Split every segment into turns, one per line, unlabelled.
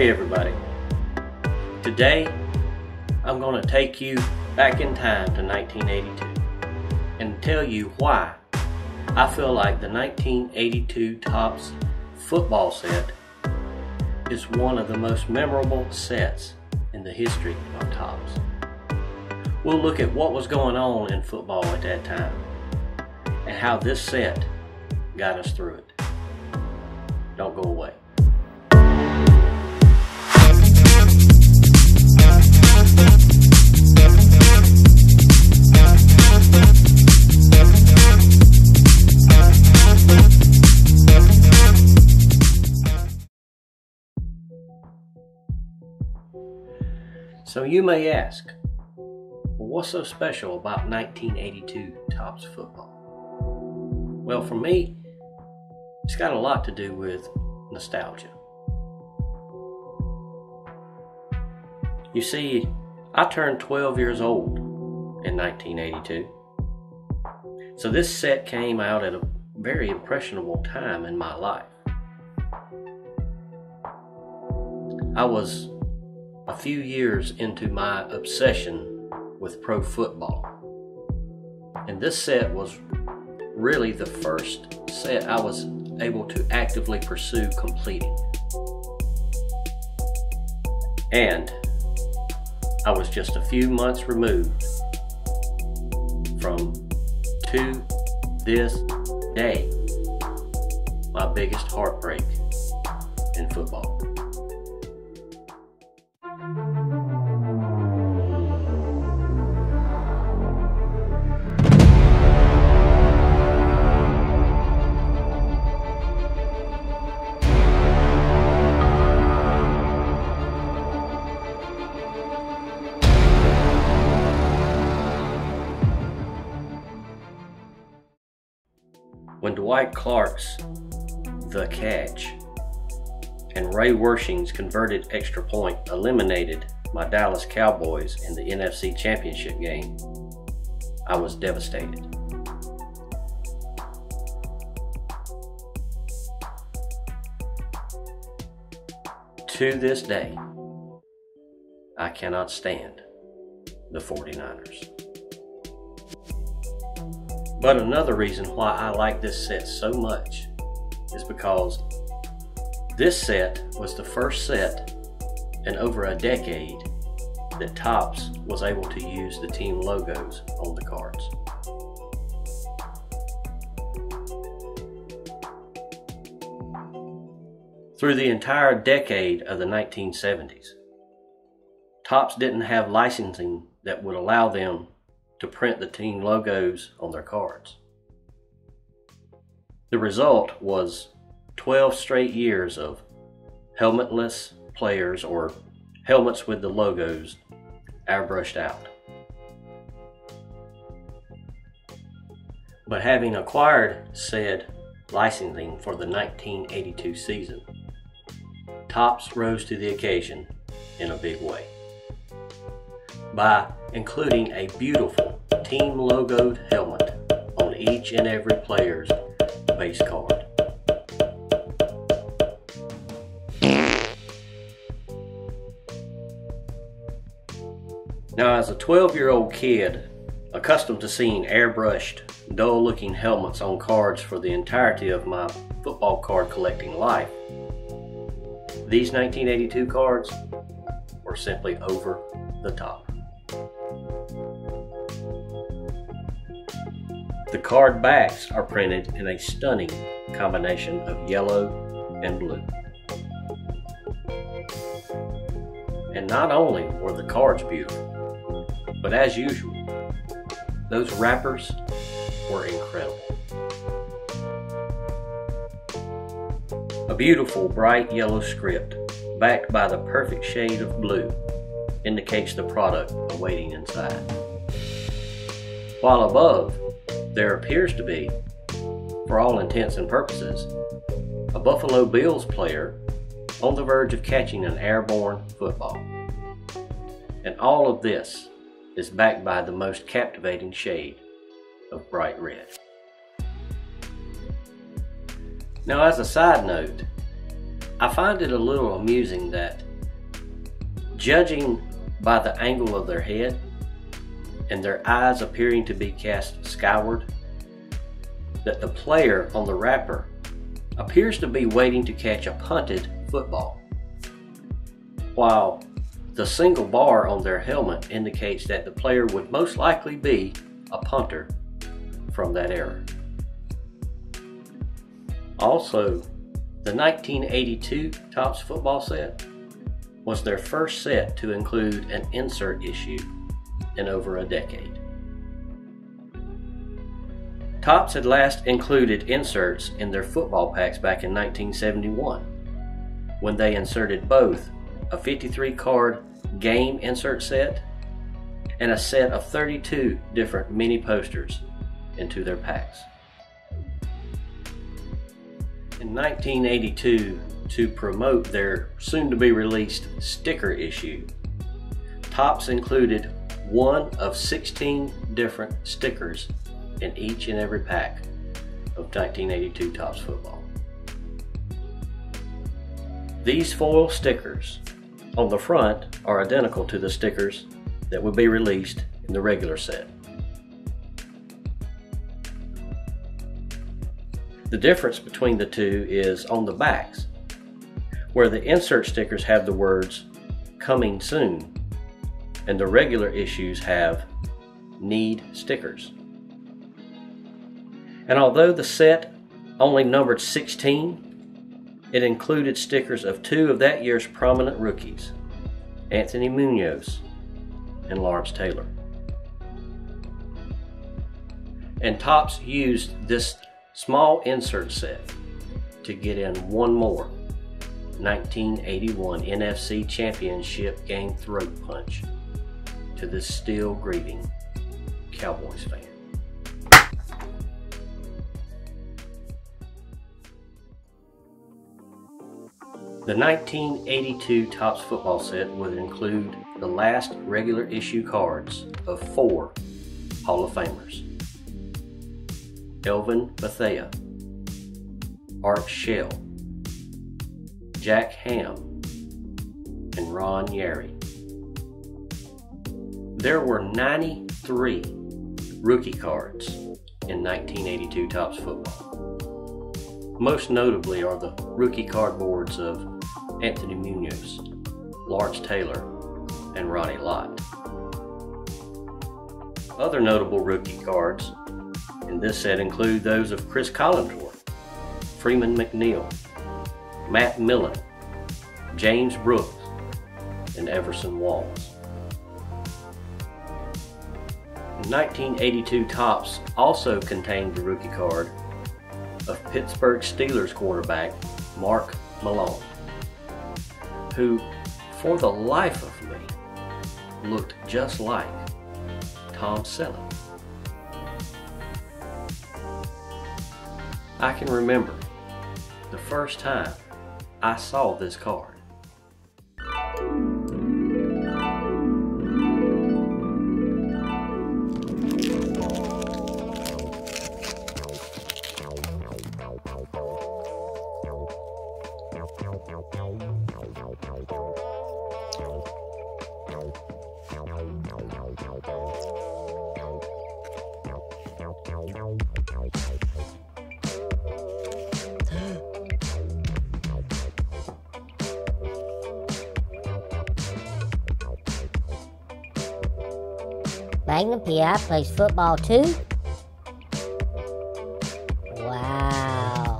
Hey everybody. Today I'm going to take you back in time to 1982 and tell you why I feel like the 1982 Topps football set is one of the most memorable sets in the history of Topps. We'll look at what was going on in football at that time and how this set got us through it. Don't go away. So you may ask, what's so special about 1982 Topps football? Well, for me, it's got a lot to do with nostalgia. You see, I turned 12 years old in 1982. So this set came out at a very impressionable time in my life. I was a few years into my obsession with pro football. And this set was really the first set I was able to actively pursue completing. And I was just a few months removed from to this day my biggest heartbreak in football. Dwight Clark's The Catch and Ray Wersching's converted extra point eliminated my Dallas Cowboys in the NFC Championship game, I was devastated. To this day, I cannot stand the 49ers. But another reason why I like this set so much is because this set was the first set in over a decade that Topps was able to use the team logos on the cards. Through the entire decade of the 1970s, Topps didn't have licensing that would allow them to print the team logos on their cards. The result was 12 straight years of helmetless players or helmets with the logos airbrushed out. But having acquired said licensing for the 1982 season, Topps rose to the occasion in a big way by including a beautiful team logoed helmet on each and every player's base card. Now, as a 12 year old kid, accustomed to seeing airbrushed, dull looking helmets on cards for the entirety of my football card collecting life, these 1982 cards were simply over the top. The card backs are printed in a stunning combination of yellow and blue. And not only were the cards beautiful, but as usual, those wrappers were incredible. A beautiful bright yellow script backed by the perfect shade of blue indicates the product awaiting inside. While above there appears to be, for all intents and purposes, a Buffalo Bills player on the verge of catching an airborne football. And all of this is backed by the most captivating shade of bright red. Now, as a side note, I find it a little amusing that Judging by the angle of their head and their eyes appearing to be cast skyward, that the player on the wrapper appears to be waiting to catch a punted football, while the single bar on their helmet indicates that the player would most likely be a punter from that era. Also, the 1982 Topps football set was their first set to include an insert issue in over a decade. Topps had last included inserts in their football packs back in 1971 when they inserted both a 53 card game insert set and a set of 32 different mini posters into their packs. In 1982, to promote their soon to be released sticker issue, Topps included one of 16 different stickers in each and every pack of 1982 Topps football. These foil stickers on the front are identical to the stickers that would be released in the regular set. The difference between the two is on the backs, where the insert stickers have the words coming soon and the regular issues have need stickers. And although the set only numbered 16, it included stickers of two of that year's prominent rookies, Anthony Munoz and Lawrence Taylor. And Topps used this small insert set to get in one more 1981 NFC Championship game throat punch to this still grieving Cowboys fan. The 1982 Topps football set would include the last regular issue cards of four Hall of Famers. Elvin Bethea, Art Shell, Jack Ham, and Ron Yary. There were 93 rookie cards in 1982 Topps football. Most notably are the rookie cardboards of Anthony Munoz, Lawrence Taylor, and Ronnie Lott. Other notable rookie cards in this set include those of Cris Collinsworth, Freeman McNeil, Matt Millen, James Brooks, and Everson Walls. 1982 Topps also contained the rookie card of Pittsburgh Steelers quarterback Mark Malone who, for the life of me, looked just like Tom Selleck. I can remember the first time I saw this card.
Magnum PI plays football too? Wow.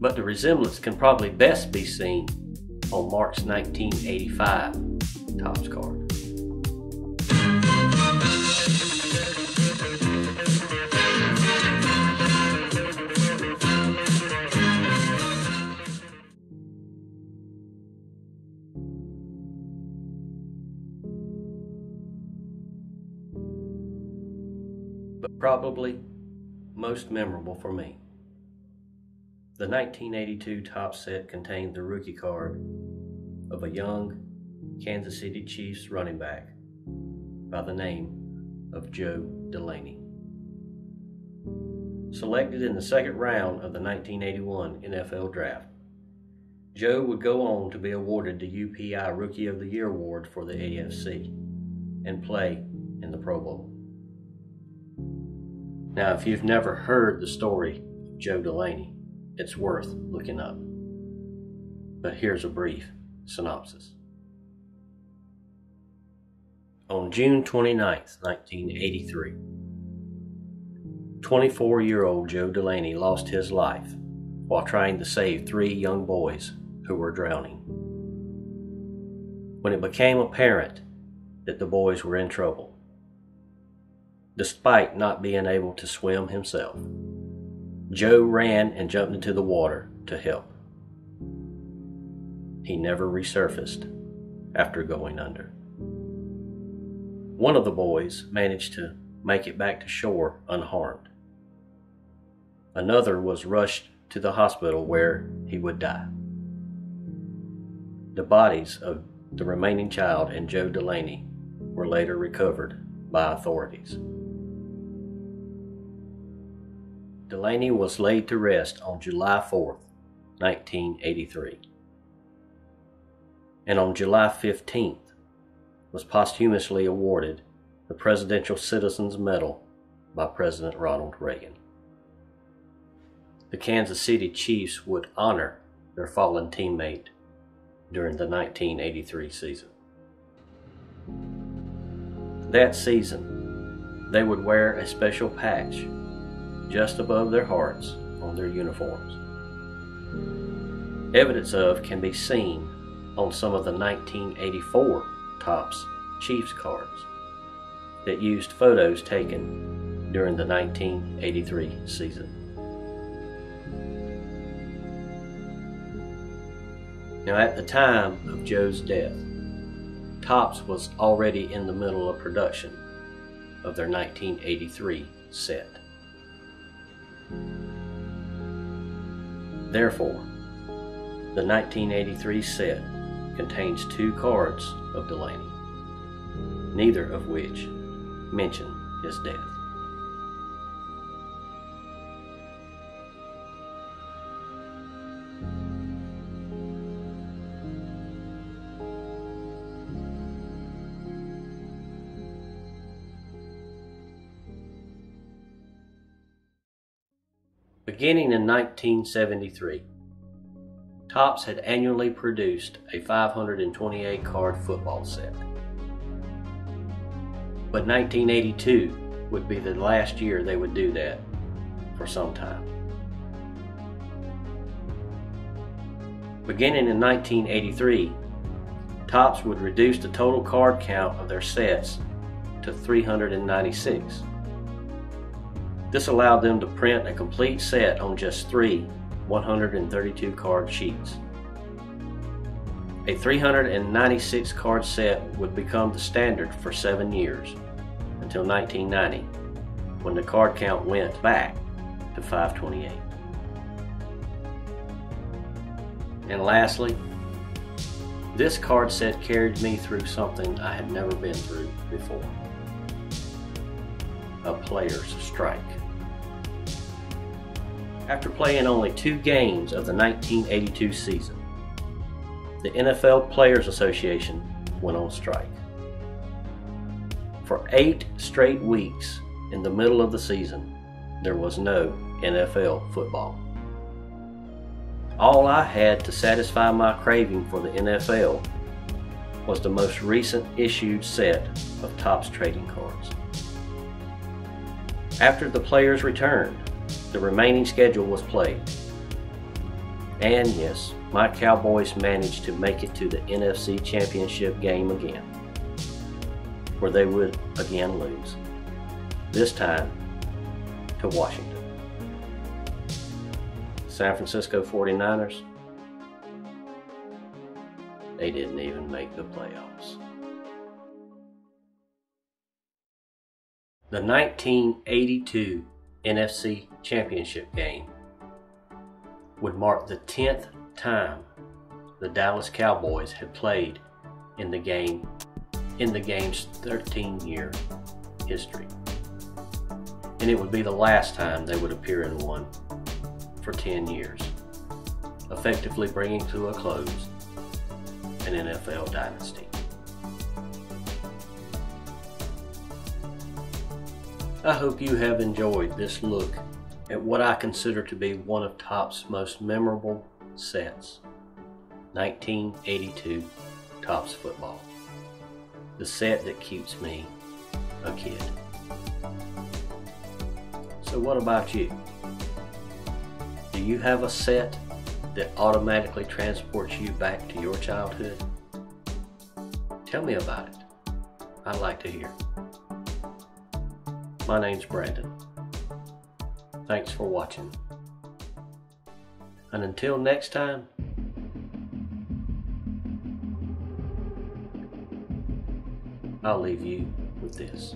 But the resemblance can probably best be seen on Mark's 1985 Topps card. Probably most memorable for me. The 1982 top set contained the rookie card of a young Kansas City Chiefs running back by the name of Joe Delaney. Selected in the second round of the 1981 NFL Draft, Joe would go on to be awarded the UPI Rookie of the Year award for the AFC and play in the Pro Bowl. Now, if you've never heard the story of Joe Delaney, it's worth looking up. But here's a brief synopsis. On June 29, 1983, 24 year old Joe Delaney lost his life while trying to save three young boys who were drowning. When it became apparent that the boys were in trouble, despite not being able to swim himself, Joe ran and jumped into the water to help. He never resurfaced after going under. One of the boys managed to make it back to shore unharmed. Another was rushed to the hospital where he would die. The bodies of the remaining child and Joe Delaney were later recovered by authorities. Delaney was laid to rest on July 4, 1983. And on July 15th was posthumously awarded the Presidential Citizens Medal by President Ronald Reagan. The Kansas City Chiefs would honor their fallen teammate during the 1983 season. That season, they would wear a special patch just above their hearts on their uniforms. Evidence of can be seen on some of the 1984 Topps Chiefs cards that used photos taken during the 1983 season. Now, at the time of Joe's death, Topps was already in the middle of production of their 1983 set. Therefore, the 1983 set contains two cards of Delaney, neither of which mention his death. Beginning in 1973, Topps had annually produced a 528 card football set. But 1982 would be the last year they would do that for some time. Beginning in 1983, Topps would reduce the total card count of their sets to 396. This allowed them to print a complete set on just three 132 card sheets. A 396 card set would become the standard for seven years until 1990 when the card count went back to 528. And lastly, this card set carried me through something I had never been through before a player's strike. After playing only two games of the 1982 season, the NFL Players Association went on strike. For eight straight weeks in the middle of the season, there was no NFL football. All I had to satisfy my craving for the NFL was the most recent issued set of Topps trading cards. After the players returned, the remaining schedule was played. And yes, my Cowboys managed to make it to the NFC Championship game again, where they would again lose. This time to Washington. San Francisco 49ers, they didn't even make the playoffs. The 1982 NFC Championship game would mark the 10th time the Dallas Cowboys had played in the game in the game's 13-year history. And it would be the last time they would appear in one for 10 years, effectively bringing to a close an NFL dynasty. I hope you have enjoyed this look at what I consider to be one of Topps' most memorable sets 1982 Topps Football. The set that keeps me a kid. So, what about you? Do you have a set that automatically transports you back to your childhood? Tell me about it. I'd like to hear. My name's Brandon. Thanks for watching. And until next time, I'll leave you with this.